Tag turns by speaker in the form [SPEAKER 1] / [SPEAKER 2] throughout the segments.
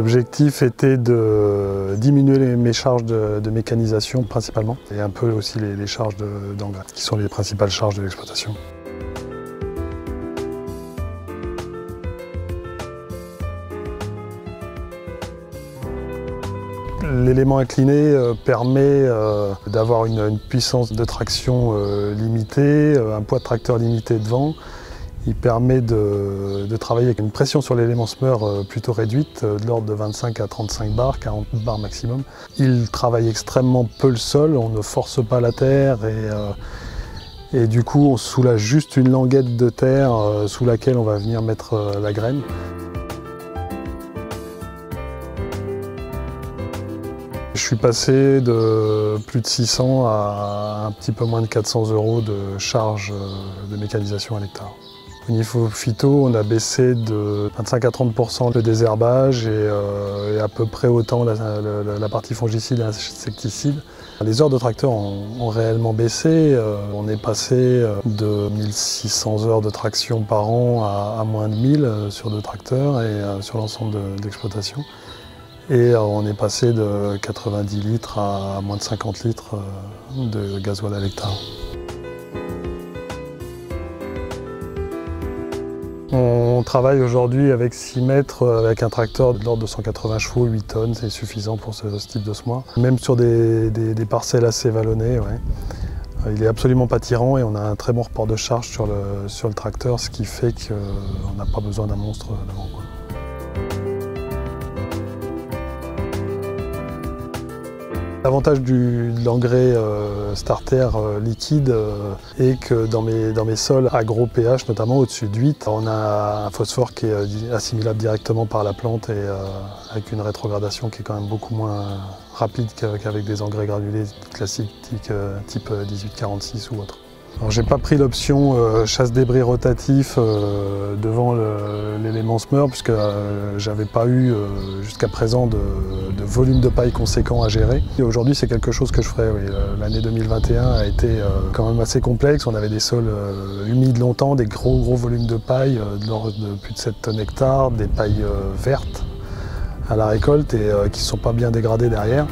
[SPEAKER 1] L'objectif était de diminuer mes charges de, mécanisation principalement et un peu aussi les, charges d'engrais qui sont les principales charges de l'exploitation. L'élément incliné euh, permet euh, d'avoir une, puissance de traction euh, limitée, un poids de tracteur limité devant il permet de, travailler avec une pression sur l'élément euh, plutôt réduite, de l'ordre de 25 à 35 bars, 40 bars maximum. Il travaille extrêmement peu le sol, on ne force pas la terre et du coup on soulage juste une languette de terre sous laquelle on va venir mettre la graine. Je suis passé de plus de 600 à un petit peu moins de 400 euros de charge de mécanisation à l'hectare. Au niveau phyto, on a baissé de 25 à 30% le désherbage euh, et, à peu près autant la, partie fongicide et insecticide. Les heures de tracteur ont, réellement baissé. Euh, on est passé euh, de 1600 heures de traction par an à, moins de 1000 sur deux tracteurs et sur l'ensemble d'exploitation. Et on est passé de 90 litres à moins de 50 litres de gasoil à l'hectare. On travaille aujourd'hui avec 6 mètres, avec un tracteur de l'ordre de 180 chevaux, 8 tonnes, c'est suffisant pour ce, type de semoir. Même sur des, parcelles assez vallonnées, euh, il est absolument pas tirant et on a un très bon report de charge sur le, sur le tracteur, ce qui fait qu'on n'a pas besoin d'un monstre devant. L'avantage de l'engrais euh, starter euh, liquide euh, est que dans mes, dans mes sols à gros pH, notamment au-dessus de 8, on a un phosphore qui est assimilable directement par la plante et avec une rétrogradation qui est quand même beaucoup moins rapide qu'avec des engrais granulés classiques type 1846 ou autre. J'ai pas pris l'option euh, chasse-débris rotatif euh, devant l'élément SMER puisque euh, j'avais pas eu jusqu'à présent de, volume de paille conséquent à gérer. Aujourd'hui c'est quelque chose que je ferai. L'année 2021 a été quand même assez complexe. On avait des sols humides longtemps, des gros gros volumes de paille de plus de 7 tonnes hectares, des pailles vertes à la récolte et qui ne sont pas bien dégradées derrière.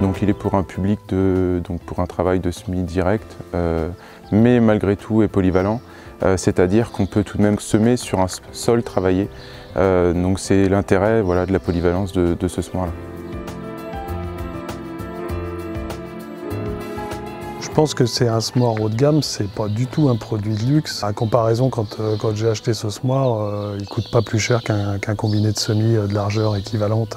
[SPEAKER 2] Donc il est pour un public de, donc pour un travail de semi direct, euh, mais malgré tout est polyvalent, euh, c'est-à-dire qu'on peut tout de même semer sur un sol travaillé. Euh, donc c'est l'intérêt voilà, de la polyvalence de, ce semoir-là.
[SPEAKER 1] Je pense que c'est un semoir haut de gamme, c'est pas du tout un produit de luxe. À comparaison, quand, j'ai acheté ce semoir, il coûte pas plus cher qu'un combiné de semis de largeur équivalente